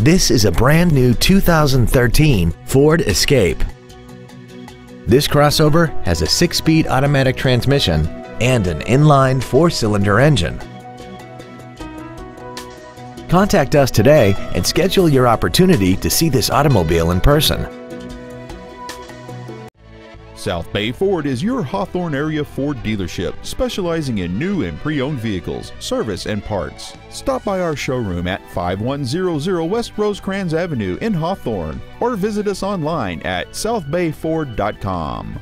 This is a brand new 2013 Ford Escape. This crossover has a six-speed automatic transmission and an inline four-cylinder engine. Contact us today and schedule your opportunity to see this automobile in person. South Bay Ford is your Hawthorne area Ford dealership, specializing in new and pre-owned vehicles, service, and parts. Stop by our showroom at 5100 West Rosecrans Avenue in Hawthorne or visit us online at southbayford.com.